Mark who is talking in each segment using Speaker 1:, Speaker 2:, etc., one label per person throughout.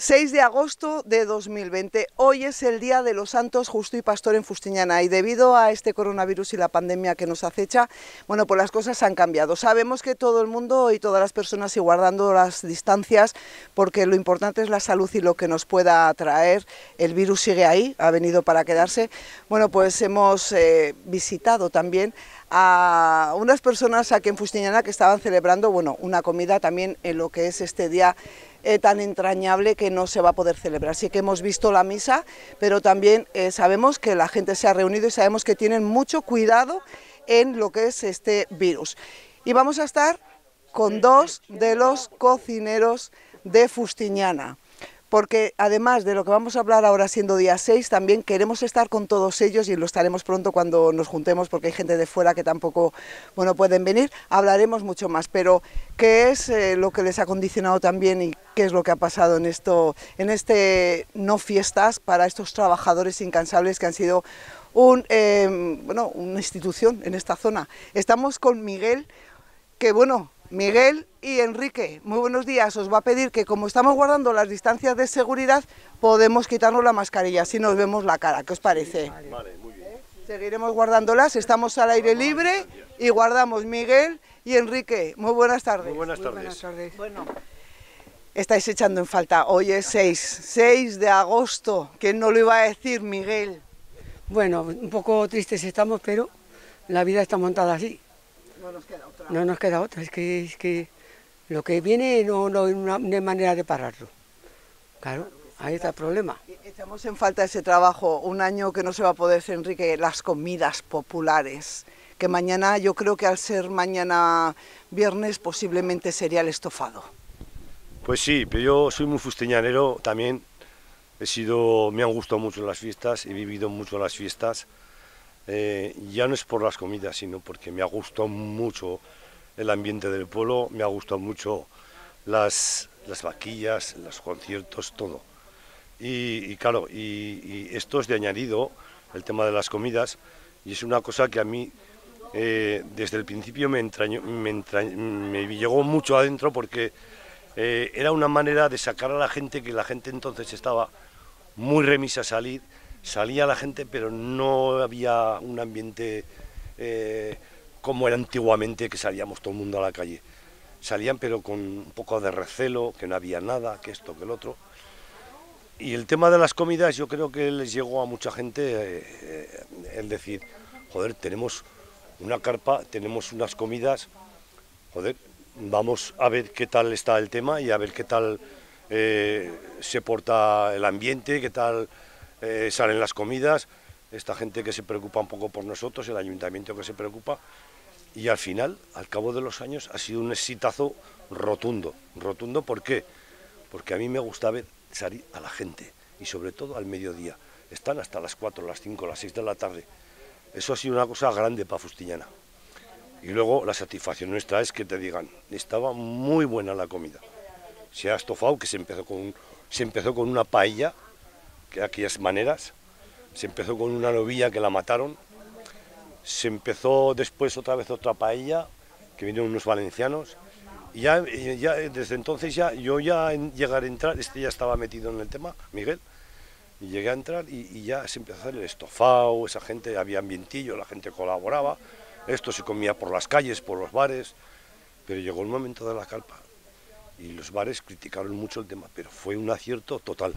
Speaker 1: 6 de agosto de 2020. Hoy es el Día de los Santos Justo y Pastor en Fustiñana y debido a este coronavirus y la pandemia que nos acecha, bueno, pues las cosas han cambiado. Sabemos que todo el mundo y todas las personas y guardando las distancias porque lo importante es la salud y lo que nos pueda traer. El virus sigue ahí, ha venido para quedarse. Bueno, pues hemos eh, visitado también a unas personas aquí en Fustiñana que estaban celebrando, bueno, una comida también en lo que es este día eh, tan entrañable que no se va a poder celebrar. Sí que hemos visto la misa, pero también eh, sabemos que la gente se ha reunido y sabemos que tienen mucho cuidado en lo que es este virus. Y vamos a estar con dos de los cocineros de Fustiñana porque además de lo que vamos a hablar ahora siendo día 6, también queremos estar con todos ellos y lo estaremos pronto cuando nos juntemos porque hay gente de fuera que tampoco bueno, pueden venir, hablaremos mucho más, pero ¿qué es eh, lo que les ha condicionado también y qué es lo que ha pasado en, esto, en este no fiestas para estos trabajadores incansables que han sido un, em, bueno, una institución en esta zona? Estamos con Miguel, que bueno, Miguel y Enrique, muy buenos días. Os va a pedir que como estamos guardando las distancias de seguridad, podemos quitarnos la mascarilla, así nos vemos la cara. ¿Qué os parece? Vale, muy bien. Seguiremos guardándolas, estamos al aire libre y guardamos Miguel y Enrique. Muy buenas tardes.
Speaker 2: Muy buenas tardes.
Speaker 1: Bueno, estáis echando en falta. Hoy es 6, 6 de agosto. ¿Quién no lo iba a decir, Miguel?
Speaker 3: Bueno, un poco tristes estamos, pero la vida está montada así.
Speaker 1: No nos queda otra.
Speaker 3: No nos queda otra, es que, es que lo que viene no, no, hay una, manera de pararlo. Claro, ahí está el problema.
Speaker 1: Echamos en falta ese trabajo, un año que no se va a poder hacer, Enrique, las comidas populares, que mañana, yo creo que al ser mañana viernes, posiblemente sería el estofado.
Speaker 2: Pues sí, pero yo soy muy fusteñanero también, he sido, me han gustado mucho las fiestas, he vivido mucho las fiestas, eh, ya no es por las comidas, sino porque me ha gustado mucho el ambiente del pueblo, me ha gustado mucho las, las vaquillas, los conciertos, todo. Y, claro, y, esto es de añadido, el tema de las comidas, y es una cosa que a mí eh, desde el principio me, entrañó, me, llegó mucho adentro porque eh, era una manera de sacar a la gente que la gente entonces estaba muy remisa a salir salía la gente, pero no había un ambiente eh, como era antiguamente, que salíamos todo el mundo a la calle. Salían, pero con un poco de recelo, que no había nada, que esto, que el otro. Y el tema de las comidas, yo creo que les llegó a mucha gente eh, el decir, joder, tenemos una carpa, tenemos unas comidas, joder, vamos a ver qué tal está el tema y a ver qué tal eh, se porta el ambiente, qué tal eh, salen las comidas, esta gente que se preocupa un poco por nosotros, el ayuntamiento que se preocupa, y al final, al cabo de los años, ha sido un exitazo rotundo. ¿Rotundo por qué? Porque a mí me gusta ver salir a la gente, y sobre todo al mediodía. Están hasta las 4, las 5, las 6 de la tarde. Eso ha sido una cosa grande para Fustiñana. Y luego la satisfacción nuestra es que te digan, estaba muy buena la comida. Se ha estofado, que se empezó con, se empezó con una paella que aquellas maneras. Se empezó con una novilla que la mataron. Se empezó después otra vez otra paella, que vinieron unos valencianos. Y ya, desde entonces ya yo ya en llegar a entrar, este ya estaba metido en el tema, Miguel, y llegué a entrar y, ya se empezó a hacer el estofado, esa gente, había ambientillo, la gente colaboraba, esto se comía por las calles, por los bares, pero llegó el momento de la calpa y los bares criticaron mucho el tema, pero fue un acierto total.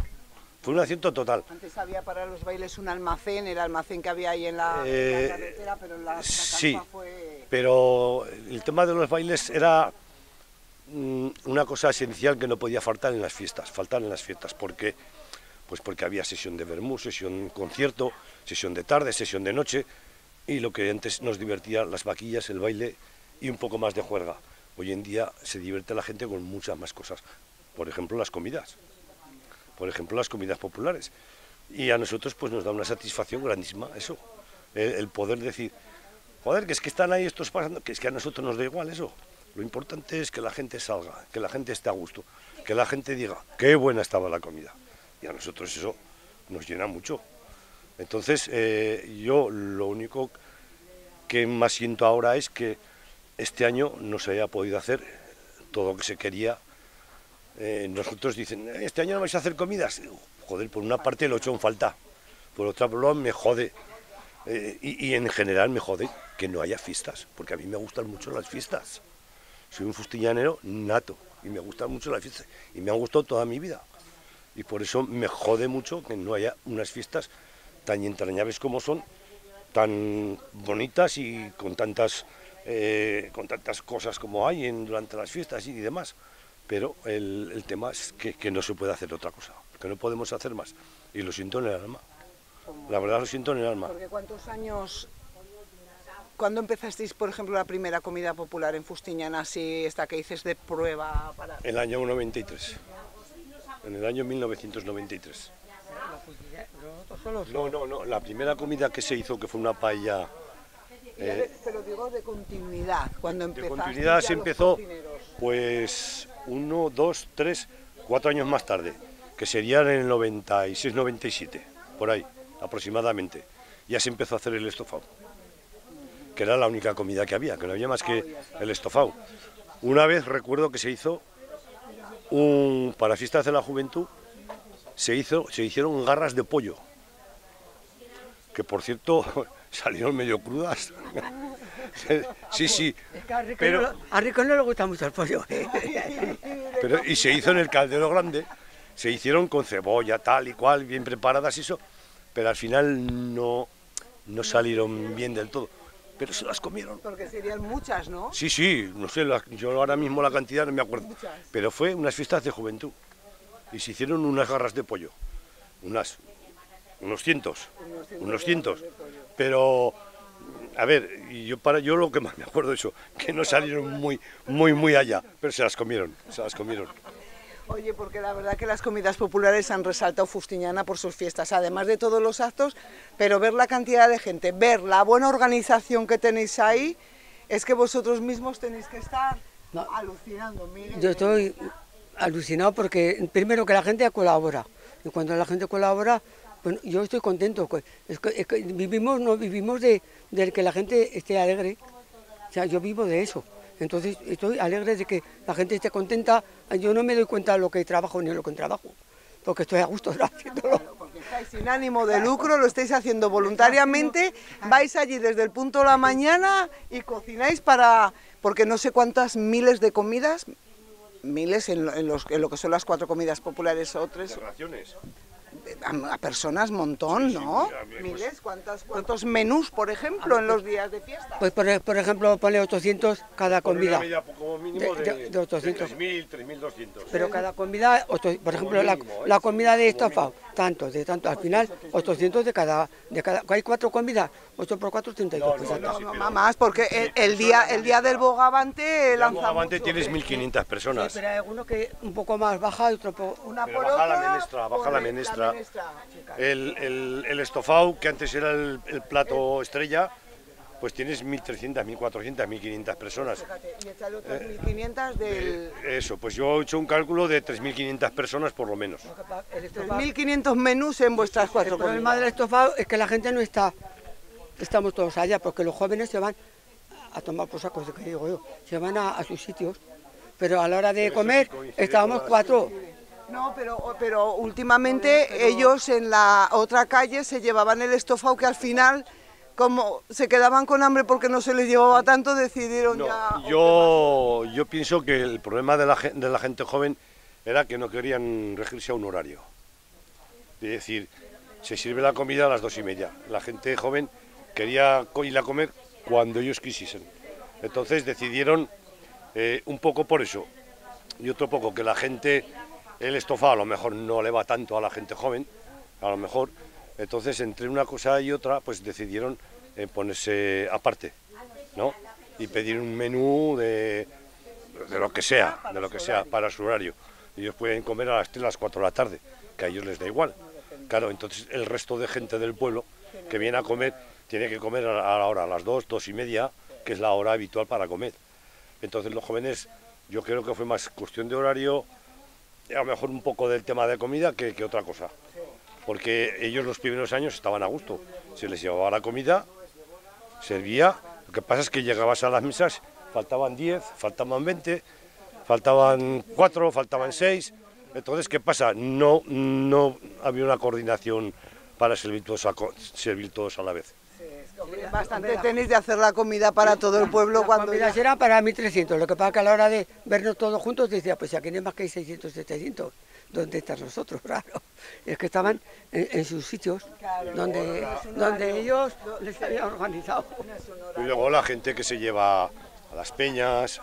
Speaker 2: Fue un acierto total.
Speaker 1: Antes había para los bailes un almacén, el almacén que había ahí en la, eh, carretera, pero la, la
Speaker 2: sí, pero el tema de los bailes era mm, una cosa esencial que no podía faltar en las fiestas, faltar en las fiestas, porque pues porque había sesión de vermú, sesión concierto, sesión de tarde, sesión de noche, y lo que antes nos divertía, las vaquillas, el baile y un poco más de juerga. Hoy en día se divierte la gente con muchas más cosas, por ejemplo las comidas por ejemplo, las comidas populares. Y a nosotros pues nos da una satisfacción grandísima eso, el, poder decir, joder, que es que están ahí estos pasando, que es que a nosotros nos da igual eso. Lo importante es que la gente salga, que la gente esté a gusto, que la gente diga, qué buena estaba la comida. Y a nosotros eso nos llena mucho. Entonces, eh, yo lo único que más siento ahora es que este año no se haya podido hacer todo lo que se quería eh, nosotros dicen, este año no vais a hacer comidas. Joder, por una parte lo he hecho en falta, por otra me jode. Eh, y, y, en general me jode que no haya fiestas, porque a mí me gustan mucho las fiestas. Soy un fustillanero nato y me gustan mucho las fiestas y me han gustado toda mi vida. Y por eso me jode mucho que no haya unas fiestas tan entrañables como son, tan bonitas y con tantas, eh, con tantas cosas como hay en, durante las fiestas y demás. Pero el, el tema es que, que, no se puede hacer otra cosa, que no podemos hacer más. Y lo siento en el alma. La verdad lo siento en el alma.
Speaker 1: Porque ¿cuántos años ¿Cuándo empezasteis, por ejemplo, la primera comida popular en Fustiñana, así esta que dices de prueba? Para...
Speaker 2: El año 93. En el año 1993. No, no, no. La primera comida que se hizo, que fue una paella...
Speaker 1: Eh, pero digo de continuidad, cuando
Speaker 2: De continuidad se empezó, pues, uno, dos, tres, cuatro años más tarde, que serían en el 96-97, por ahí, aproximadamente. Ya se empezó a hacer el estofado que era la única comida que había, que no había más que el estofado. Una vez recuerdo que se hizo un para fiestas de la juventud se hizo se hicieron garras de pollo. Que por cierto salieron medio crudas. sí, sí.
Speaker 3: a, Rico pero, no, a Rico no le gusta mucho el pollo.
Speaker 2: pero, y se hizo en el caldero grande, se hicieron con cebolla, tal y cual, bien preparadas y eso, pero al final no, no salieron bien del todo pero se las comieron.
Speaker 1: Porque serían muchas, ¿no?
Speaker 2: Sí, sí, no sé, la, yo ahora mismo la cantidad no me acuerdo.
Speaker 1: Muchas.
Speaker 2: Pero fue unas fiestas de juventud. Y se hicieron unas garras de pollo. Unas, unos cientos,
Speaker 1: Unos cientos
Speaker 2: unos. Pero, a ver, y yo para yo lo que más me acuerdo de eso, que no salieron muy, muy, muy allá, pero se las comieron, se las comieron.
Speaker 1: Oye, porque la verdad que las comidas populares han resaltado Fustiñana por sus fiestas, además de todos los actos, pero ver la cantidad de gente, ver la buena organización que tenéis ahí, es que vosotros mismos tenéis que estar
Speaker 3: No.
Speaker 1: alucinando. Miguel.
Speaker 3: Yo estoy alucinado porque primero que la gente colabora y cuando la gente colabora, pues yo estoy contento. pues, Es que, es que vivimos, no vivimos de, de que la gente esté alegre. O sea, yo vivo de eso. Entonces estoy alegre de que la gente esté contenta. Yo no me doy cuenta de lo que trabajo ni de lo que trabajo, porque estoy a gusto haciéndolo.
Speaker 1: Porque estáis sin ánimo de lucro, lo estáis haciendo voluntariamente, vais allí desde el punto de la mañana y cocináis para, porque no sé cuántas miles de comidas, miles en lo, en los- en lo que son las cuatro comidas populares o tres,
Speaker 2: Raciones.
Speaker 1: A, a personas montón,
Speaker 2: Sí,
Speaker 1: ¿no?
Speaker 2: mira, pues-
Speaker 1: Miles, ¿cuántas, ¿cuántos menús, por ejemplo, en los días de fiesta?
Speaker 3: Pues por, por ejemplo, ponle 800 cada
Speaker 2: Por una
Speaker 3: comida.
Speaker 2: media como mínimo
Speaker 3: De-
Speaker 2: de,
Speaker 3: de- de 800.
Speaker 2: 3.000, 3.200.
Speaker 3: Pero cada comida, por ejemplo, la,
Speaker 2: mínimo, ¿eh?
Speaker 3: la comida de estofado, tanto, de tanto, al final 800 de cada, de cada, hay cuatro comidas, 8 por 4, 32.
Speaker 2: No,
Speaker 3: pues
Speaker 2: no,
Speaker 3: está.
Speaker 2: no, sí,
Speaker 1: No,
Speaker 2: pero-
Speaker 1: más, porque el, el día, el día del Bogavante
Speaker 2: Ya
Speaker 1: lanza
Speaker 2: Avante
Speaker 1: mucho.
Speaker 2: tienes 1.500
Speaker 3: Sí,
Speaker 2: personas.
Speaker 3: pero hay alguno que un poco más baja y otro poco...
Speaker 1: Una
Speaker 2: Pero
Speaker 1: por
Speaker 2: baja la
Speaker 1: otra,
Speaker 2: menestra, baja la
Speaker 1: el-
Speaker 2: menestra.
Speaker 1: menestra, chicas.
Speaker 2: El, el, el estofado, que antes era el, el plato estrella, pues tienes 1.300, 1.400, 1.500 personas.
Speaker 1: Fíjate, y échale otras 1.500 del...
Speaker 2: Eso, pues yo he hecho un cálculo de 3.500 personas por lo menos.
Speaker 3: El estofado-
Speaker 1: 1.500 menús en vuestras cuatro
Speaker 3: el problema
Speaker 1: comidas.
Speaker 3: del estofado es que la gente no está, estamos todos allá, porque los jóvenes se van a tomar por sacos, de que digo yo, se van a, a sus sitios, pero a la hora de comer estábamos cuatro.
Speaker 1: No, pero, pero últimamente ellos en la otra calle se llevaban el estofado que al final, como se quedaban con hambre porque no se les llevaba tanto, decidieron
Speaker 2: No,
Speaker 1: ya...
Speaker 2: yo, yo pienso que el problema de la, gen- de la gente joven era que no querían regirse a un horario. Es decir, se sirve la comida a las dos y media. La gente joven quería ir a comer cuando ellos quisiesen. Entonces decidieron eh, un poco por eso y otro poco que la gente, el estofado a lo mejor no le va tanto a la gente joven, a lo mejor. Entonces entre una cosa y otra pues decidieron eh, ponerse aparte, ¿no? Y pedir un menú de, lo que sea, de lo que sea para su horario. Ellos pueden comer a las 3, a las 4 de la tarde, que a ellos les da igual. Claro, entonces el resto de gente del pueblo que viene a comer tiene que comer a la hora, a las 2, 2 y media, que es la hora habitual para comer. Entonces los jóvenes, yo creo que fue más cuestión de horario, a lo mejor un poco del tema de comida que, que otra cosa. Porque ellos los primeros años estaban a gusto. Se les llevaba la comida, servía. Lo que pasa es que llegabas a las mesas, faltaban 10, faltaban 20, faltaban cuatro, faltaban seis. Entonces, ¿qué pasa? No, no había una coordinación para servir todos a, servir todos a la vez.
Speaker 1: Bastante tenéis de hacer la comida para todo el pueblo
Speaker 3: la
Speaker 1: cuando
Speaker 3: comida
Speaker 1: ya-
Speaker 3: será para 1.300, lo que pasa que a la hora de vernos todos juntos decía, pues si aquí no hay más que 600, 700, ¿dónde están nosotros? Claro, es que estaban en, en sus sitios, donde, donde ellos les habían organizado.
Speaker 2: Y luego la gente que se lleva a las peñas,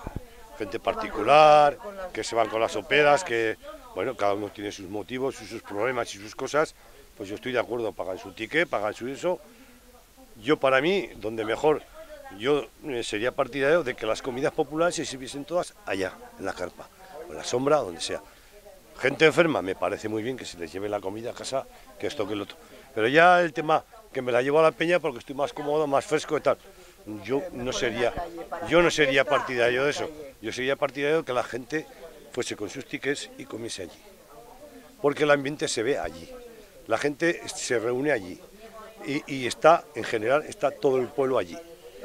Speaker 2: gente particular, que se van con las operas, que, bueno, cada uno tiene sus motivos, sus, sus problemas y sus cosas, pues yo estoy de acuerdo, pagan su ticket, pagan su eso. Yo para mí, donde mejor, yo eh, sería partidario de que las comidas populares se sirviesen todas allá, en la carpa, o en la sombra, donde sea. Gente enferma, me parece muy bien que se les lleve la comida a casa, que esto, que lo otro. Pero ya el tema que me la llevo a la peña porque estoy más cómodo, más fresco y tal. Yo no sería, yo no sería partidario de eso. Yo sería partidario de que la gente fuese con sus tickets y comiese allí. Porque el ambiente se ve allí. La gente se reúne allí. Y, y está, en general, está todo el pueblo allí.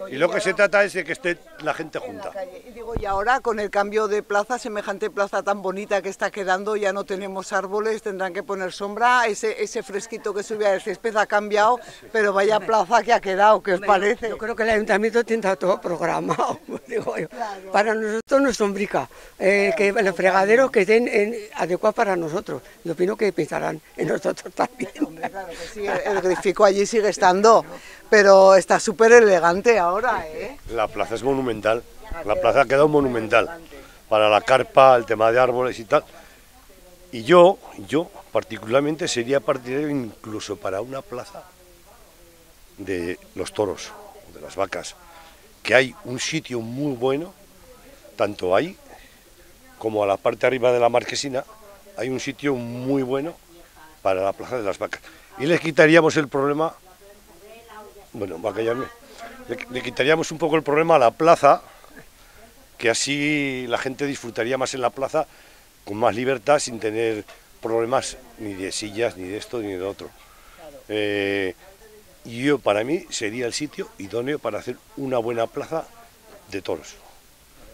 Speaker 2: Y lo que se trata es de que esté la gente junta.
Speaker 1: Y digo, y ahora con el cambio de plaza, semejante plaza tan bonita que está quedando, ya no tenemos árboles, tendrán que poner sombra, ese, ese fresquito que subía el césped ha cambiado, pero vaya plaza que ha quedado, ¿qué os parece?
Speaker 3: Yo creo que el ayuntamiento tendrá todo programado, digo yo. Para nosotros no es sombrica, eh, que el fregadero que estén en, adecuado para nosotros. Yo opino que pensarán en nosotros también.
Speaker 1: Claro que sí, el, el grifico allí sigue estando, pero está súper elegante ahora, ¿eh?
Speaker 2: La plaza es monumental. La plaza ha quedado monumental. Para la carpa, el tema de árboles y tal. Y yo, yo particularmente sería partidario incluso para una plaza de los toros, de las vacas, que hay un sitio muy bueno, tanto ahí como a la parte arriba de la marquesina, hay un sitio muy bueno para la plaza de las vacas. Y les quitaríamos el problema, bueno, va a callarme, le, le quitaríamos un poco el problema a la plaza, que así la gente disfrutaría más en la plaza con más libertad sin tener problemas ni de sillas, ni de esto, ni de otro. Eh, y yo, para mí, sería el sitio idóneo para hacer una buena plaza de toros.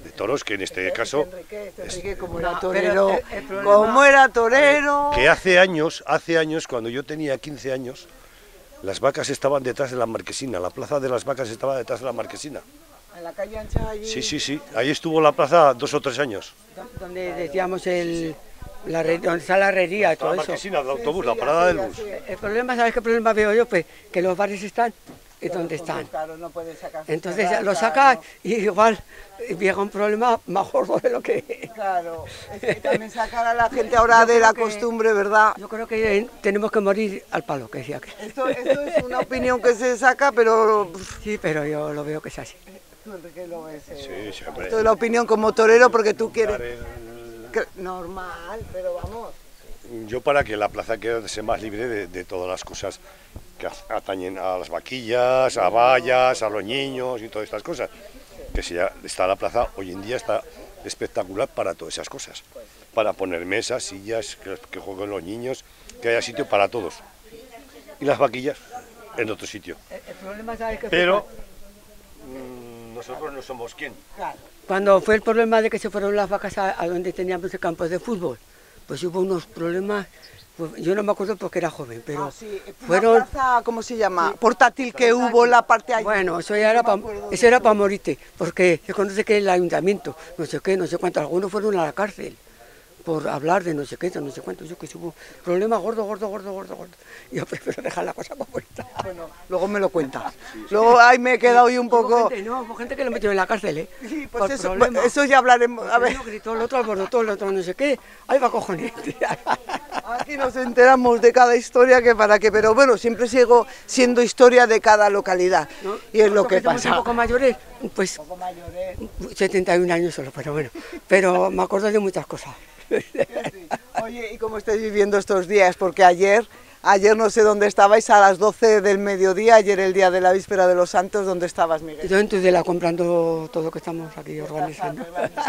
Speaker 2: De toros, que en este caso,
Speaker 1: Enrique, Enrique, como era torero, como era torero...
Speaker 2: que hace años, hace años, cuando yo tenía 15 años, las vacas estaban detrás de la marquesina, la plaza de las vacas estaba detrás de la marquesina.
Speaker 1: En la calle ancha allí...
Speaker 2: Sí, sí, sí, ahí estuvo la plaza dos o tres años.
Speaker 3: Donde decíamos el, la, donde está la herrería y todo
Speaker 2: La
Speaker 3: eso.
Speaker 2: marquesina del autobús,
Speaker 1: sí,
Speaker 2: la parada del bus.
Speaker 3: El problema, ¿sabes qué problema veo yo? Pues que los bares están y donde están.
Speaker 1: Claro, no puede sacar
Speaker 3: Entonces
Speaker 1: cerrar,
Speaker 3: lo
Speaker 1: claro.
Speaker 3: sacas y igual llega un problema más gordo de lo que...
Speaker 1: Claro, es que también sacar a la gente ahora de la costumbre, ¿verdad?
Speaker 3: Yo creo que eh, tenemos que morir al palo, que decía que...
Speaker 1: Esto, esto es una opinión que se saca, pero
Speaker 3: Sí, pero yo lo veo que es así.
Speaker 1: tú Enrique lo ves. eh.
Speaker 2: Sí.
Speaker 1: Esto es la opinión como torero porque tú quieres... Normal, pero vamos.
Speaker 2: Yo para que la plaza quede más libre de, de todas las cosas que atañen a las vaquillas, a vallas, a los niños y todas estas cosas. Que si ya está la plaza, hoy en día está espectacular para todas esas cosas. Para poner mesas, sillas, que, que jueguen los niños, que haya sitio para todos. Y las vaquillas en otro sitio. Pero mm, nosotros no somos quién.
Speaker 3: Cuando fue el problema de que se fueron las vacas a, a donde teníamos el campo de fútbol, pues hubo unos problemas, pues, yo no me acuerdo porque era joven, pero
Speaker 1: Ah, sí, una
Speaker 3: fueron...
Speaker 1: plaza, ¿cómo se llama? Portátil que hubo en la parte allí.
Speaker 3: Bueno, eso ya era para eso era para morirte, porque se conoce que el ayuntamiento, no sé qué, no sé cuánto, algunos fueron a la cárcel por hablar de no sé qué, de no sé cuánto, yo que si hubo problemas gordo, gordo, gordo, gordo, gordo. Yo prefiero dejar la cosa más bonita.
Speaker 1: Bueno, luego me lo cuentas. Luego ahí me he quedado hoy un poco...
Speaker 3: gente, no, hubo gente que lo metió en la cárcel, ¿eh?
Speaker 1: Sí, pues
Speaker 3: por
Speaker 1: eso,
Speaker 3: problemas.
Speaker 1: eso ya hablaremos. A ver,
Speaker 3: Uno gritó, el otro alborotó, el otro no sé qué, ahí va cojones.
Speaker 1: aquí nos enteramos de cada historia que para qué, pero bueno, siempre sigo siendo historia de cada localidad.
Speaker 3: ¿no?
Speaker 1: Y es lo que pasa.
Speaker 3: Un poco mayores, pues 71 años solo, pero bueno, pero me acuerdo de muchas cosas.
Speaker 1: Oye, ¿y cómo estáis viviendo estos días? Porque ayer, ayer no sé dónde estabais, a las 12 del mediodía, ayer el día de la víspera de los santos, ¿dónde estabas, Miguel?
Speaker 3: Yo en Tudela comprando todo lo que estamos aquí organizando.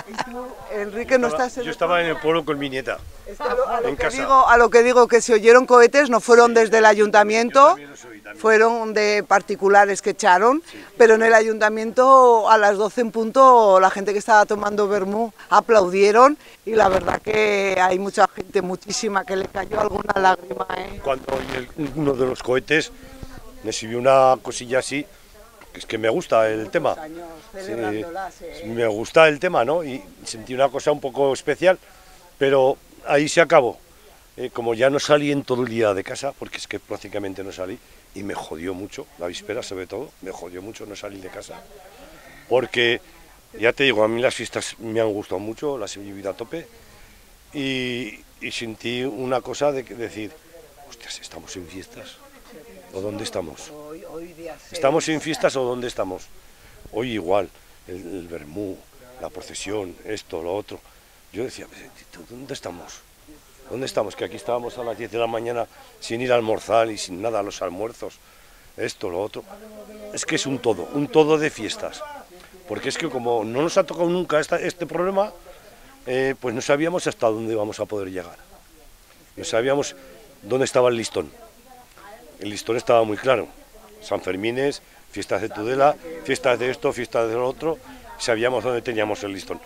Speaker 1: ¿Y tú, Enrique, no estás en
Speaker 2: Yo estaba en el pueblo con mi nieta.
Speaker 1: A lo, a lo
Speaker 2: en
Speaker 1: que
Speaker 2: casa.
Speaker 1: digo, a lo que digo que se oyeron cohetes, no fueron desde el ayuntamiento.
Speaker 2: Yo
Speaker 1: fueron de particulares que echaron, pero en el ayuntamiento a las 12 en punto la gente que estaba tomando vermú aplaudieron y la verdad que hay mucha gente, muchísima, que le cayó alguna lágrima. ¿eh?
Speaker 2: Cuando uno de los cohetes me sirvió una cosilla así, que es que me gusta el tema. me gusta el tema, ¿no? Y sentí una cosa un poco especial, pero ahí se acabó. Eh, como ya no salí en todo el día de casa, porque es que prácticamente no salí, y me jodió mucho, la víspera sobre todo, me jodió mucho no salir de casa, porque ya te digo, a mí las fiestas me han gustado mucho, las he vivido a tope, y, sentí una cosa de decir, hostias, ¿estamos en fiestas? ¿O dónde estamos? ¿Estamos en fiestas o dónde estamos? Hoy igual, el, el vermú, la procesión, esto, lo otro. Yo decía, ¿dónde estamos? ¿Dónde estamos? Que aquí estábamos a las 10 de la mañana sin ir a almorzar y sin nada a los almuerzos, esto, lo otro. Es que es un todo, un todo de fiestas. Porque es que como no nos ha tocado nunca este problema, eh, pues no sabíamos hasta dónde íbamos a poder llegar. No sabíamos dónde estaba el listón. El listón estaba muy claro. San Fermines, fiestas de Tudela, fiestas de esto, fiestas de lo otro, sabíamos dónde teníamos el listón.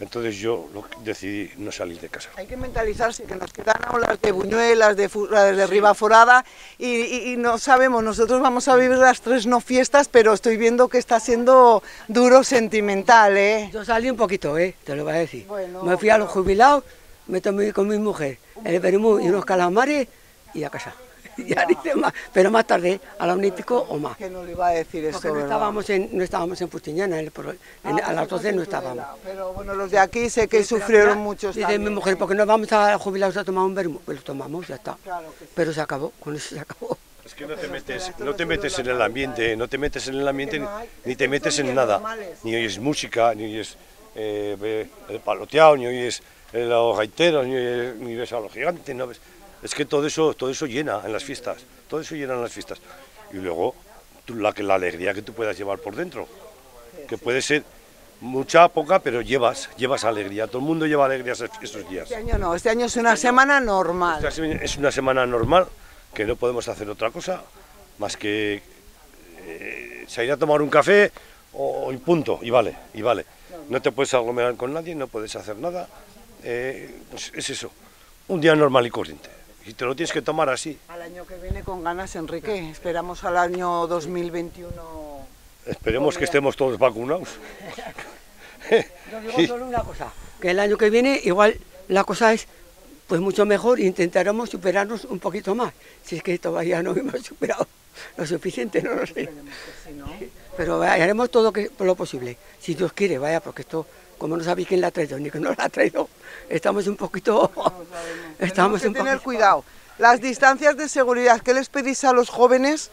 Speaker 2: Entonces yo decidí no salir de casa.
Speaker 1: Hay que mentalizarse que nos quedan olas de Buñuelas, de, de Riva Forada y, no sabemos, nosotros vamos a vivir las tres no fiestas, pero estoy viendo que está siendo duro sentimental, ¿eh?
Speaker 3: Yo salí un poquito, ¿eh? Te lo voy a decir. me fui a los jubilados, me tomé con mi mujer el vermú y unos calamares y a casa. ya dice más, pero más tarde, a la un o más.
Speaker 1: Que no le iba a decir eso,
Speaker 3: Porque no estábamos en, no estábamos en Pustiñana, ah, a las 12 no estábamos.
Speaker 1: Pero bueno, los de aquí sé que sufrieron mucho.
Speaker 3: Dice mi mujer, porque no vamos a jubilados a tomar un vermú, pues lo tomamos, ya está. Pero se acabó, con eso se acabó.
Speaker 2: Es que no te metes, no te metes en el ambiente, no te metes en el ambiente ni, te metes en nada. Ni oyes música, ni oyes eh, el paloteado, ni oyes los gaiteros, ni, ni ves a los gigantes, no ves es que todo eso, todo eso llena en las fiestas, todo eso llena en las fiestas. Y luego la, la alegría que tú puedas llevar por dentro, que puede ser mucha, poca, pero llevas, llevas alegría. Todo el mundo lleva alegría esos días.
Speaker 1: Este año no, este año es una semana normal.
Speaker 2: Este es una semana normal, que no podemos hacer otra cosa más que eh, salir a tomar un café o, y punto, y vale, y vale. No te puedes aglomerar con nadie, no puedes hacer nada. Eh, pues es eso, un día normal y corriente y te lo tienes que tomar así.
Speaker 1: Al año que viene con ganas, Enrique. Esperamos al año 2021.
Speaker 2: Esperemos que estemos todos vacunados.
Speaker 3: Yo digo solo una cosa, que el año que viene igual la cosa es pues mucho mejor e intentaremos superarnos un poquito más. Si es que todavía no hemos superado lo suficiente, no lo sé. Pero haremos todo lo posible, si Dios quiere, vaya, porque esto como no sabéis quién la ha traído ni que no la ha traído, estamos un poquito...
Speaker 1: estamos que tener cuidado. Las distancias de seguridad, ¿qué les pedís a los jóvenes,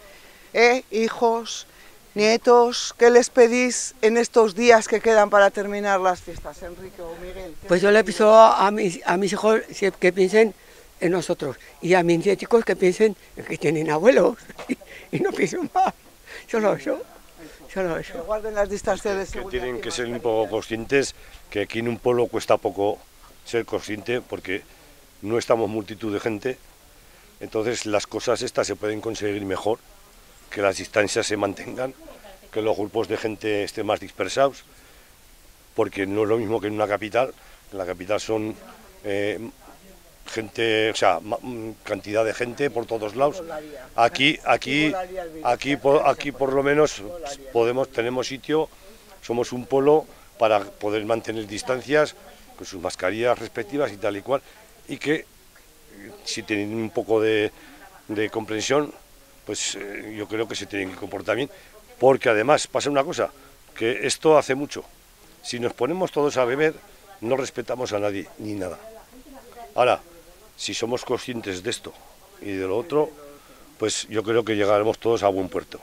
Speaker 1: eh, hijos, nietos? ¿Qué les pedís en estos días que quedan para terminar las fiestas, Enrique o Miguel?
Speaker 3: Pues yo le pido a mis, a mis hijos que piensen en nosotros y a mis chicos que piensen que tienen abuelos y, no piensen más. Solo eso.
Speaker 1: Que guarden las distancias de seguridad.
Speaker 2: Que tienen que ser un poco conscientes que aquí en un pueblo cuesta poco ser consciente porque no estamos multitud de gente, entonces las cosas estas se pueden conseguir mejor, que las distancias se mantengan, que los grupos de gente estén más dispersados, porque no es lo mismo que en una capital, en la capital son eh, gente, o sea, mm, cantidad de gente por todos lados. Aquí, aquí, aquí, por, aquí por lo menos podemos, tenemos sitio, somos un polo para poder mantener distancias con sus mascarillas respectivas y tal y cual, y que si tienen un poco de, comprensión, pues eh, yo creo que se tienen que comportar bien, porque además pasa una cosa, que esto hace mucho. Si nos ponemos todos a beber, no respetamos a nadie ni nada. Ahora, si somos conscientes de esto y de lo otro, pues yo creo que llegaremos todos a buen puerto.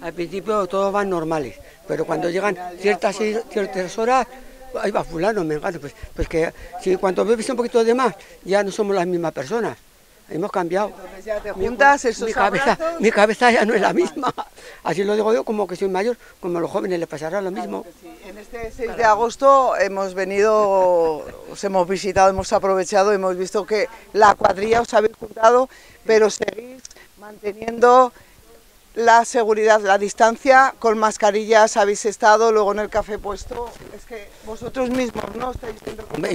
Speaker 3: al principio todos van normales, pero cuando llegan ciertas, ciertas horas, ahí va fulano, me encanta, pues, pues que si cuando bebes un poquito de más, ya no somos las mismas personas. Hemos cambiado.
Speaker 1: Entonces ya te juntas esos
Speaker 3: mi cabeza,
Speaker 1: abrazos.
Speaker 3: mi cabeza ya no es la misma. Así lo digo yo, como que soy mayor, como a los jóvenes les pasará lo mismo.
Speaker 1: Sí, en este 6 de agosto hemos venido, os hemos visitado, hemos aprovechado, hemos visto que la cuadrilla os habéis juntado, pero seguís manteniendo la seguridad, la distancia, con mascarillas habéis estado, luego en el café puesto, es que vosotros mismos, ¿no? Estáis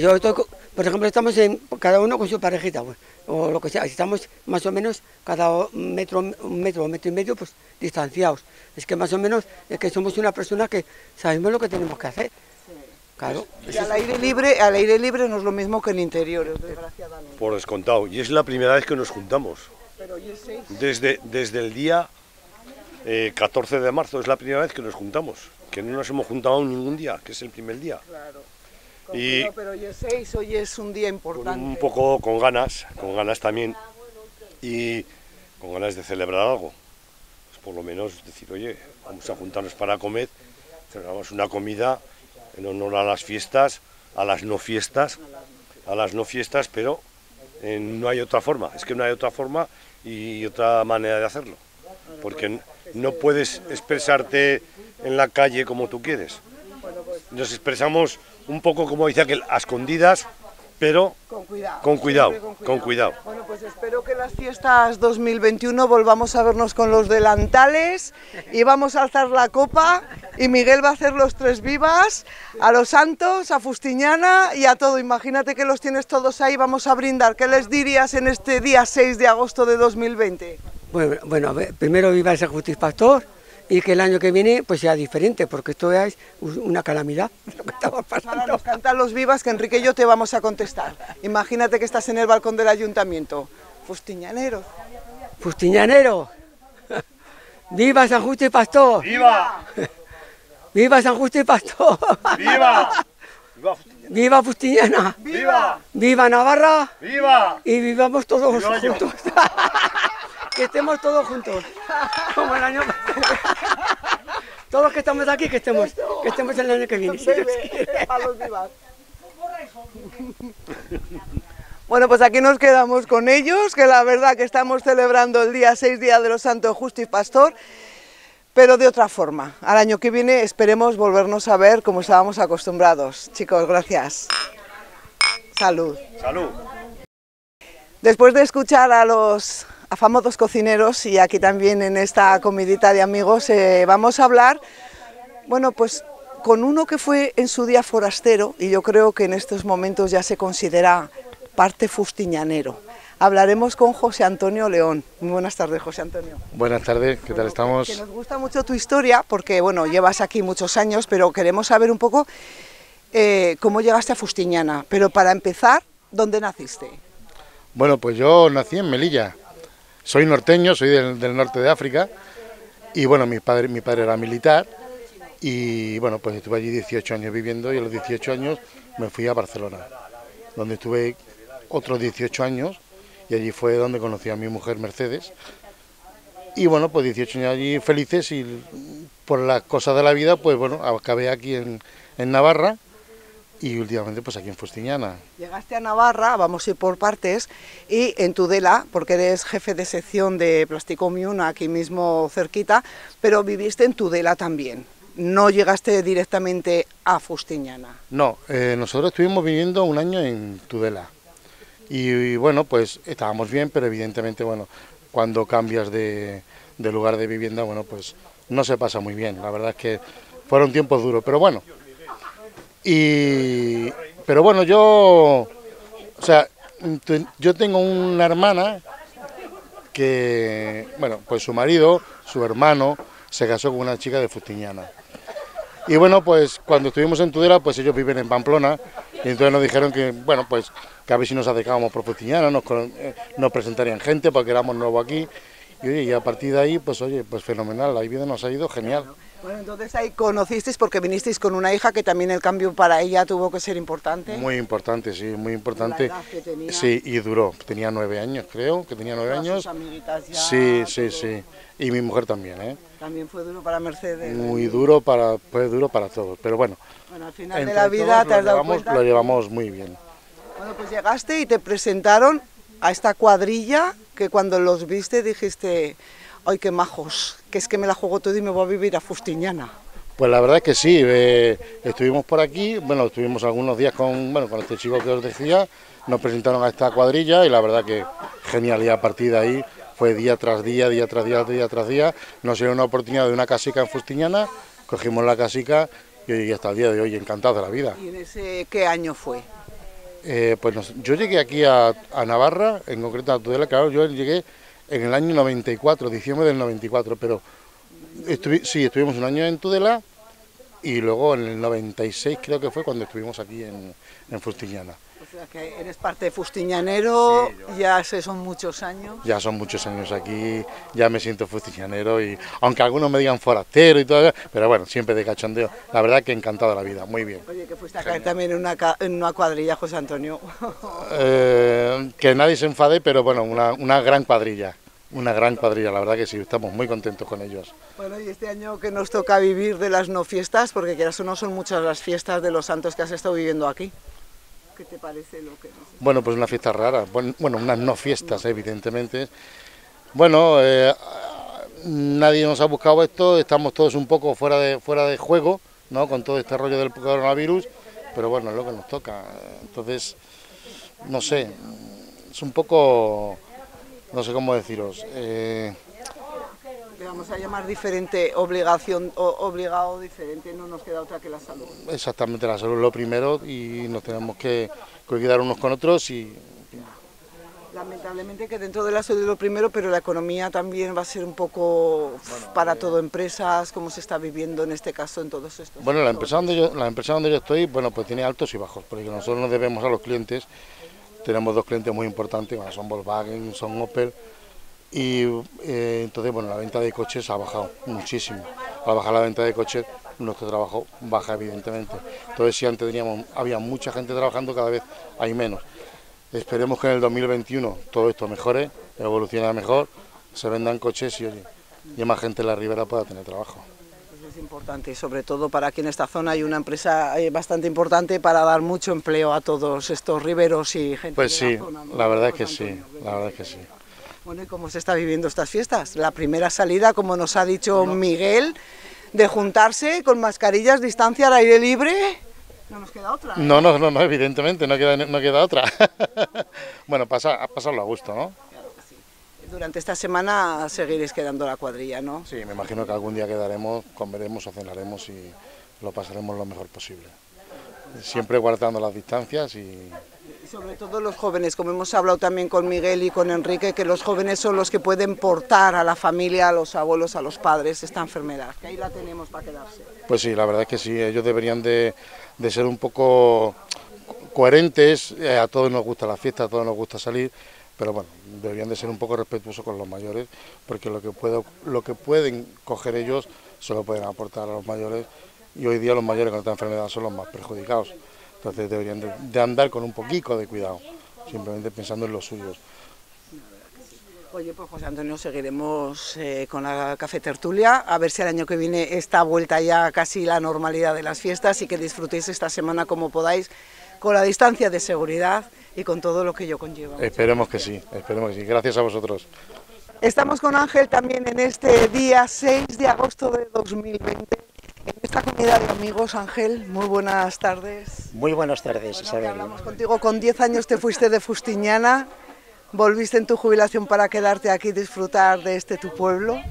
Speaker 3: Yo estoy por ejemplo, estamos en, cada uno con su parejita, pues, o lo que sea, estamos más o menos cada metro, un metro, un metro y medio, pues distanciados. Es que más o menos es que somos una persona que sabemos lo que tenemos que hacer. Claro.
Speaker 1: Y al aire libre, al aire libre no es lo mismo que en interiores, desgraciadamente.
Speaker 2: Por descontado. Y es la primera vez que nos juntamos. Desde, desde el día eh, 14 de marzo es la primera vez que nos juntamos. Que no nos hemos juntado ningún día, que es el primer día.
Speaker 1: Claro.
Speaker 2: Y-
Speaker 1: pero hoy es hoy es un día importante.
Speaker 2: un poco con ganas, con ganas también. Y con ganas de celebrar algo. Pues por lo menos decir, oye, vamos a juntarnos para comer. Celebramos una comida en honor a las fiestas, a las no fiestas, a las no fiestas, pero eh, no hay otra forma. Es que no hay otra forma y otra manera de hacerlo. Porque no puedes expresarte en la calle como tú quieres. Nos expresamos un poco, como dice aquel, a escondidas, pero
Speaker 1: Con cuidado.
Speaker 2: Con cuidado,
Speaker 1: siempre
Speaker 2: con cuidado.
Speaker 1: Bueno, pues espero que las fiestas 2021 volvamos a vernos con los delantales y vamos a alzar la copa y Miguel va a hacer los tres vivas a los santos, a Fustiñana y a todo. Imagínate que los tienes todos ahí, vamos a brindar. ¿Qué les dirías en este día 6 de agosto de 2020?
Speaker 3: Bueno, bueno, a ver, primero viva ese Justice Pastor y que el año que viene pues sea diferente, porque esto es un- una calamidad lo que
Speaker 1: Ahora
Speaker 3: pasando.
Speaker 1: nos cantan los vivas que Enrique y yo te vamos a contestar. Imagínate que estás en el balcón del ayuntamiento. Fustiñaneros.
Speaker 3: Fustiñanero, viva San Justo y Pastor,
Speaker 2: ¡Viva!
Speaker 3: viva San Justo y Pastor,
Speaker 2: ¡Viva! ¡Viva!
Speaker 3: viva Fustiñana,
Speaker 2: ¡Viva!
Speaker 3: viva Navarra
Speaker 2: ¡Viva!
Speaker 3: y vivamos todos
Speaker 2: Viva yo.
Speaker 3: juntos. Que estemos todos juntos, como el año pasado. Todos que estamos aquí, que estemos, que estemos el año que viene. si Dios quiere.
Speaker 1: A los vivas. Bueno, pues aquí nos quedamos con ellos, que la verdad que estamos celebrando el día 6, Día de los Santos Justo y Pastor, pero de otra forma. Al año que viene esperemos volvernos a ver como estábamos acostumbrados. Chicos, gracias. Salud.
Speaker 2: ¡Salud!
Speaker 1: Después de escuchar a los afamados cocineros y aquí también en esta comidita de amigos, eh, vamos a hablar, bueno, pues con uno que fue en su día forastero y yo creo que en estos momentos ya se considera parte fustiñanero. Hablaremos con José Antonio León. Muy buenas tardes, José Antonio.
Speaker 4: Buenas tardes, ¿qué tal estamos?
Speaker 1: Que nos gusta mucho tu historia porque, bueno, llevas aquí muchos años, pero queremos saber un poco eh, cómo llegaste a Fustiñana. Pero para empezar, ¿dónde naciste?
Speaker 4: Bueno, pues yo nací en Melilla. Soy norteño, soy del, norte de África. Y bueno, mi padre, mi padre era militar. Y bueno, pues estuve allí 18 años viviendo y a los 18 años me fui a Barcelona, donde estuve otros 18 años y allí fue donde conocí a mi mujer Mercedes. Y bueno, pues 18 años allí felices y por las cosas de la vida, pues bueno, acabé aquí en Navarra y últimamente pues aquí en Fustiñana.
Speaker 1: Llegaste a Navarra, vamos a ir por partes, y en Tudela, porque eres jefe de sección de Plasticomium, aquí mismo cerquita, pero viviste en Tudela también. No llegaste directamente a Fustiñana.
Speaker 4: No, eh, nosotros estuvimos viviendo un año en Tudela. Y, y, bueno, pues estábamos bien, pero evidentemente, bueno, cuando cambias de, de lugar de vivienda, bueno, pues no se pasa muy bien. La verdad es que fueron tiempos duros, pero bueno. Y, pero bueno, yo, o sea, yo tengo una hermana que, bueno, pues su marido, su hermano, se casó con una chica de Fustiñana. Y bueno, pues cuando estuvimos en Tudela, pues ellos viven en Pamplona, y entonces nos dijeron que, bueno, pues que a ver si nos acercábamos por Fustiñana, nos, eh, nos presentarían gente porque éramos nuevos aquí. Y oye, y a partir de ahí, pues oye, pues fenomenal, la vida nos ha ido genial.
Speaker 1: Bueno, entonces ahí conocisteis porque vinisteis con una hija que también el cambio para ella tuvo que ser importante.
Speaker 4: Muy importante, sí, muy importante.
Speaker 1: La edad que tenía.
Speaker 4: Sí, y duró, tenía nueve años, creo, que tenía nueve años.
Speaker 1: sus amiguitas ya,
Speaker 4: Sí, sí,
Speaker 1: todo.
Speaker 4: sí. Y mi mujer también, ¿eh?
Speaker 1: También fue duro para Mercedes.
Speaker 4: Muy duro para, fue duro para todos. Pero bueno,
Speaker 1: Bueno, al final de la vida te has dado
Speaker 4: llevamos,
Speaker 1: cuenta.
Speaker 4: lo llevamos muy bien.
Speaker 1: Bueno, pues llegaste y te presentaron a esta cuadrilla que cuando los viste dijiste, ay, qué majos, que es que me la juego todo y me voy a vivir a Fustiñana?
Speaker 4: Pues la verdad es que sí, eh, estuvimos por aquí, bueno, estuvimos algunos días con, bueno, con este chico que os decía, nos presentaron a esta cuadrilla y la verdad que genial y a partir de ahí fue día tras día, día tras día, día tras día, nos dieron una oportunidad de una casica en Fustiñana, cogimos la casica y hasta el día de hoy encantado de la vida.
Speaker 1: ¿Y en ese qué año fue?
Speaker 4: Eh, pues yo llegué aquí a, Navarra, en concreto a Tudela, claro, yo llegué en el año 94, diciembre del 94, pero sí, estuvimos un año en Tudela y luego en el 96 creo que fue cuando estuvimos aquí en, en Fustiñana.
Speaker 1: Sea que eres parte de Fustiñanero, ya son muchos años.
Speaker 4: Ya son muchos años aquí, ya me siento fustiñanero y aunque algunos me digan forastero y todo, pero bueno, siempre de cachondeo. La verdad que encantado de la vida, muy bien.
Speaker 1: Oye, que fuiste a caer también en una, en una cuadrilla, José Antonio.
Speaker 4: Eh, que nadie se enfade, pero bueno, una, una gran cuadrilla una gran cuadrilla, la verdad que sí, estamos muy contentos con ellos.
Speaker 1: Bueno, y este año que nos toca vivir de las no fiestas, porque quieras o no son muchas las fiestas de los santos que has estado viviendo aquí. ¿Qué te parece lo que nos...
Speaker 4: Bueno, pues una fiesta rara, bueno, unas no fiestas, evidentemente. Bueno, eh, nadie nos ha buscado esto, estamos todos un poco fuera de, fuera de juego, ¿no? Con todo este rollo del coronavirus, pero bueno, es lo que nos toca. Entonces, no sé, es un poco, no sé cómo deciros. Eh,
Speaker 1: vamos a llamar diferente, obligación, o, obligado diferente, no nos queda otra que la salud.
Speaker 4: Exactamente, la salud es lo primero y nos tenemos que cuidar unos con otros y...
Speaker 1: Lamentablemente que dentro de la salud es lo primero, pero la economía también va a ser un poco para todo, empresas, como se está viviendo en este caso en todos estos.
Speaker 4: Bueno, la empresa donde yo, la empresa donde yo estoy, bueno, pues tiene altos y bajos, porque nosotros nos debemos a los clientes, tenemos dos clientes muy importantes, son Volkswagen, son Opel, y eh, entonces bueno la venta de coches ha bajado muchísimo. Al bajar la venta de coches nuestro trabajo baja evidentemente. Entonces si antes teníamos había mucha gente trabajando cada vez hay menos. Esperemos que en el 2021 todo esto mejore evolucione mejor se vendan coches y oye y más gente en la ribera pueda tener trabajo.
Speaker 1: Pues es importante y sobre todo para aquí en esta zona hay una empresa eh, bastante importante para dar mucho empleo a todos estos riberos y gente
Speaker 4: pues sí la, zona, la verdad es que sí la verdad es que sí
Speaker 1: bueno, ¿y cómo se está viviendo estas fiestas? La primera salida, como nos ha dicho Miguel, de juntarse con mascarillas, distancia al aire libre. No nos queda otra. ¿eh?
Speaker 4: No, no, no, evidentemente, no queda, no queda otra. bueno, pasa, pasarlo a gusto, ¿no?
Speaker 1: Claro que sí. Durante esta semana seguiréis quedando la cuadrilla, ¿no?
Speaker 4: Sí, me imagino que algún día quedaremos, comeremos o cenaremos y lo pasaremos lo mejor posible. Siempre guardando las distancias y
Speaker 1: sobre todo los jóvenes, como hemos hablado también con Miguel y con Enrique, que los jóvenes son los que pueden portar a la familia, a los abuelos, a los padres esta enfermedad, que ahí la tenemos para quedarse.
Speaker 4: Pues sí, la verdad es que sí, ellos deberían de, ser un poco coherentes, eh, a todos nos gusta la fiesta, a todos nos gusta salir, pero bueno, deberían de ser un poco respetuosos con los mayores, porque lo que, puedo, lo que pueden coger ellos se lo pueden aportar a los mayores, y hoy día los mayores con esta enfermedad son los más perjudicados. Entonces deberían de, andar con un poquito de cuidado, simplemente pensando en los suyos.
Speaker 1: Oye, pues José Antonio, seguiremos eh, con la café tertulia, a ver si el año que viene está vuelta ya casi la normalidad de las fiestas y que disfrutéis esta semana como podáis, con la distancia de seguridad y con todo lo que ello conlleva.
Speaker 4: Esperemos que sí, esperemos que sí. Gracias a vosotros.
Speaker 1: Estamos con Ángel también en este día 6 de agosto de 2020 en esta comunidad de amigos, Ángel, muy buenas tardes.
Speaker 5: Muy buenas tardes,
Speaker 1: Isabel. Hablamos contigo, con 10 años te fuiste de Fustiñana, volviste en tu jubilación para quedarte aquí y disfrutar de este tu pueblo.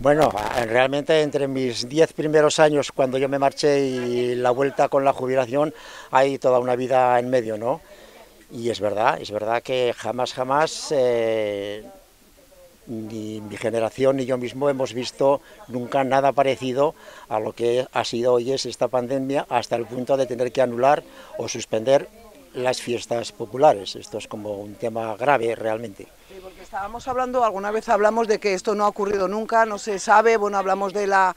Speaker 5: Bueno, realmente entre mis 10 primeros años cuando yo me marché y la vuelta con la jubilación hay toda una vida en medio, ¿no? Y es verdad, es verdad que jamás, jamás eh, generación ni yo mismo hemos visto nunca nada parecido a lo que ha sido hoy es esta pandemia hasta el punto de tener que anular o suspender las fiestas populares. Esto es como un tema grave realmente.
Speaker 1: Sí, porque estábamos hablando, alguna vez hablamos de que esto no ha ocurrido nunca, no se sabe, bueno, hablamos de la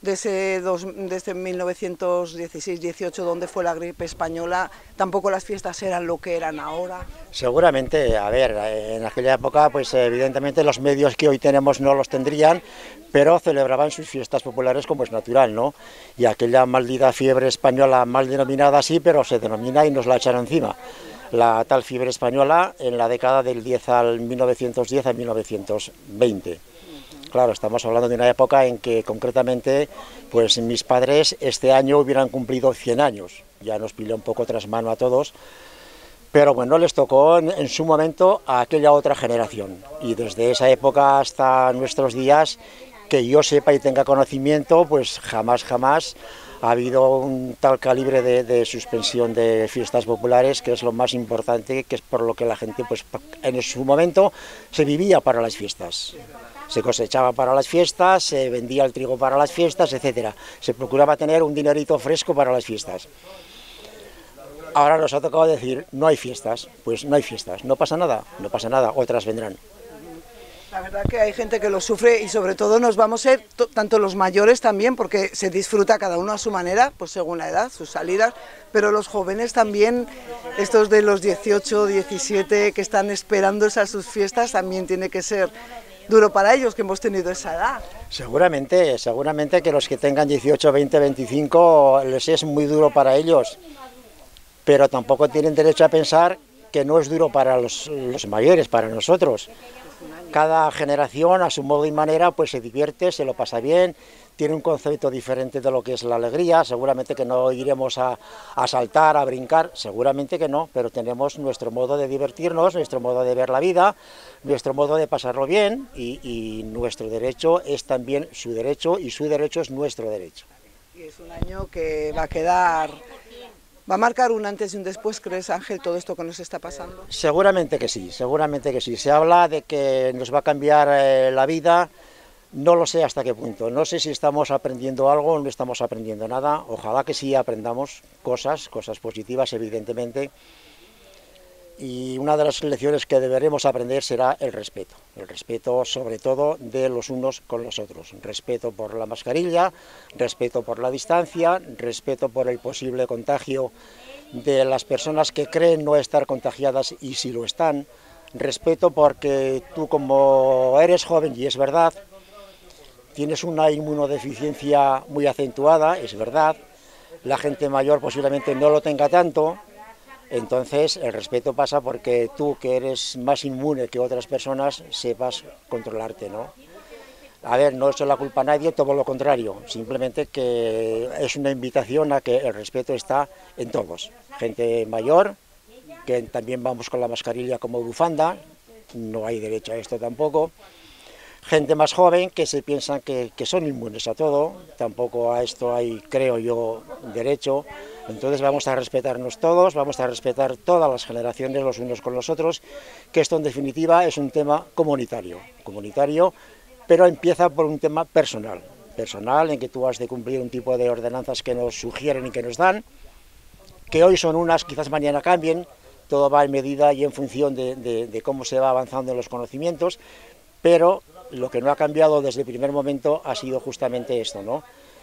Speaker 1: desde, desde 1916-18, donde fue la gripe española, tampoco las fiestas eran lo que eran ahora.
Speaker 5: Seguramente, a ver, en aquella época, pues evidentemente los medios que hoy tenemos no los tendrían, pero celebraban sus fiestas populares como es natural, ¿no? Y aquella maldita fiebre española, mal denominada así, pero se denomina y nos la echan encima. la tal fiebre española en la década del 10 al 1910 a 1920. Claro, estamos hablando de una época en que concretamente, pues mis padres este año hubieran cumplido 100 años. Ya nos pilló un poco tras mano a todos, pero bueno, les tocó en, su momento a aquella otra generación. Y desde esa época hasta nuestros días, que yo sepa y tenga conocimiento, pues jamás, jamás ha habido un tal calibre de, suspensión de fiestas populares que es lo más importante, que es por lo que la gente, pues en su momento se vivía para las fiestas. Se cosechaba para las fiestas, se vendía el trigo para las fiestas, etcétera. Se procuraba tener un dinerito fresco para las fiestas. Ahora nos ha tocado decir, no hay fiestas, pues no hay fiestas, no pasa nada, no pasa nada, otras vendrán.
Speaker 1: La verdad que hay gente que lo sufre y sobre todo nos vamos a ser, tanto los mayores también, porque se disfruta cada uno a su manera, pues según la edad, sus salidas, pero los jóvenes también, estos de los 18, 17, que están esperando esas sus fiestas, también tiene que ser duro para ellos que hemos tenido esa edad.
Speaker 5: Seguramente, seguramente que los que tengan 18, 20, 25 les es muy duro para ellos, pero tampoco tienen derecho a pensar que no es duro para los, mayores, para nosotros cada generación a su modo y manera pues se divierte, se lo pasa bien, tiene un concepto diferente de lo que es la alegría, seguramente que no iremos a, saltar, a brincar, seguramente que no, pero tenemos nuestro modo de divertirnos, nuestro modo de ver la vida, nuestro modo de pasarlo bien y, y nuestro derecho es también su derecho y su derecho es nuestro derecho.
Speaker 1: Y es un año que va a quedar ¿Va a marcar un antes y un después, crees Ángel, todo esto que nos está pasando?
Speaker 5: Seguramente que sí, seguramente que sí. Se habla de que nos va a cambiar eh, la vida, no lo sé hasta qué punto. No sé si estamos aprendiendo algo o no estamos aprendiendo nada. Ojalá que sí aprendamos cosas, cosas positivas, evidentemente y una de las lecciones que deberemos aprender será el respeto, el respeto sobre todo de los unos con los otros, respeto por la mascarilla, respeto por la distancia, respeto por el posible contagio de las personas que creen no estar contagiadas y si lo están, respeto porque tú como eres joven y es verdad, tienes una inmunodeficiencia muy acentuada, es verdad, la gente mayor posiblemente no lo tenga tanto, entonces, el respeto pasa porque tú, que eres más inmune que otras personas, sepas controlarte, ¿no? A ver, no es la culpa a nadie, todo lo contrario, simplemente que es una invitación a que el respeto está en todos. Gente mayor, que también vamos con la mascarilla como bufanda, no hay derecho a esto tampoco. Gente más joven que se piensan que, que son inmunes a todo, tampoco a esto hay, creo yo, derecho. Entonces vamos a respetarnos todos, vamos a respetar todas las generaciones los unos con los otros, que esto en definitiva es un tema comunitario, comunitario, pero empieza por un tema personal, personal en que tú has de cumplir un tipo de ordenanzas que nos sugieren y que nos dan, que hoy son unas, quizás mañana cambien, todo va en medida y en función de, de cómo se va avanzando en los conocimientos, pero lo que no ha cambiado desde el primer momento ha sido justamente esto, ¿no?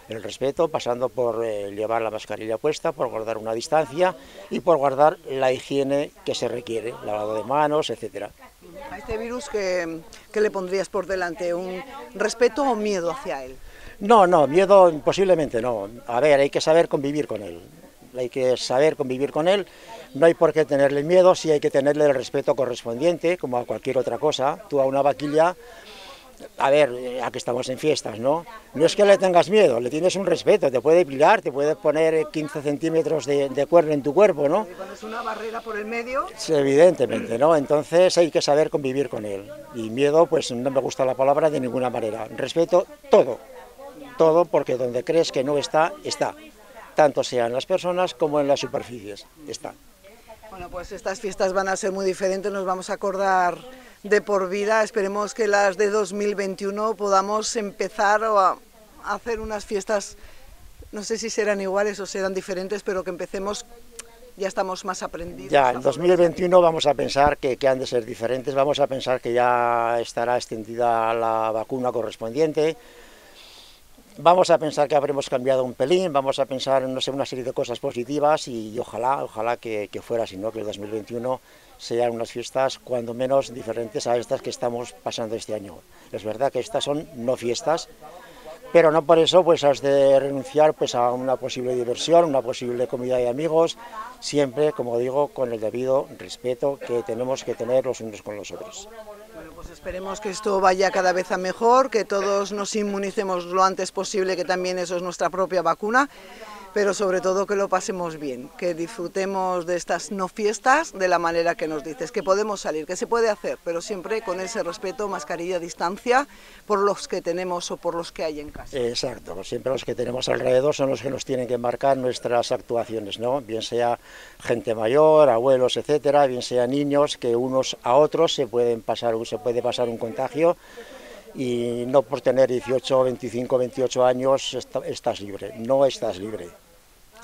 Speaker 5: el respeto, pasando por eh, llevar la mascarilla puesta, por guardar una distancia y por guardar la higiene que se requiere, lavado de manos, etcétera.
Speaker 1: ¿A este virus qué, le pondrías por delante? ¿Un respeto o miedo hacia él?
Speaker 5: No, no, miedo posiblemente no. A ver, hay que saber convivir con él. Hay que saber convivir con él. No hay por qué tenerle miedo, sí hay que tenerle el respeto correspondiente, como a cualquier otra cosa. Tú a una vaquilla a ver, ya que estamos en fiestas, ¿no? No es que le tengas miedo, le tienes un respeto, te puede pilar, te puede poner 15 centímetros de, cuerno en tu cuerpo, ¿no?
Speaker 1: pones una barrera por el medio.
Speaker 5: Sí, evidentemente, ¿no? Entonces hay que saber convivir con él. Y miedo, pues no me gusta la palabra de ninguna manera. Respeto todo, todo, porque donde crees que no está, está. Tanto sea en las personas como en las superficies, está.
Speaker 1: Bueno, pues estas fiestas van a ser muy diferentes, nos vamos a acordar de por vida. Esperemos que las de 2021 podamos empezar a hacer unas fiestas, no sé si serán iguales o serán diferentes, pero que empecemos, ya estamos más aprendidos.
Speaker 5: Ya, en 2021 vamos a pensar que, que han de ser diferentes, vamos a pensar que ya estará extendida la vacuna correspondiente, vamos a pensar que habremos cambiado un pelín, vamos a pensar, no sé, una serie de cosas positivas y, ojalá, ojalá que, que fuera así, ¿no? que el 2021 sean unas fiestas cuando menos diferentes a estas que estamos pasando este año. Es verdad que estas son no fiestas, pero no por eso pues has de renunciar pues a una posible diversión, una posible comida de amigos, siempre, como digo, con el debido respeto que tenemos que tener los unos con los otros.
Speaker 1: Pues esperemos que esto vaya cada vez a mejor, que todos nos inmunicemos lo antes posible, que también eso es nuestra propia vacuna pero sobre todo que lo pasemos bien, que disfrutemos de estas no fiestas de la manera que nos dices, que podemos salir, que se puede hacer, pero siempre con ese respeto, mascarilla, distancia, por los que tenemos o por los que hay en casa.
Speaker 5: Exacto, siempre los que tenemos alrededor son los que nos tienen que marcar nuestras actuaciones, ¿no? Bien sea gente mayor, abuelos, etcétera, bien sea niños, que unos a otros se pueden pasar, se puede pasar un contagio y no por tener 18, 25, 28 años estás libre, no estás libre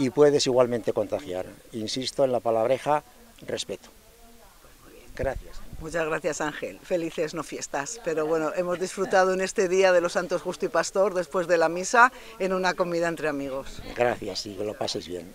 Speaker 5: y puedes igualmente contagiar. Insisto en la palabreja respeto. Gracias.
Speaker 1: Muchas gracias Ángel, felices no fiestas, pero bueno, hemos disfrutado en este día de los Santos Justo y Pastor después de la misa en una comida entre amigos.
Speaker 5: Gracias y que lo pases bien.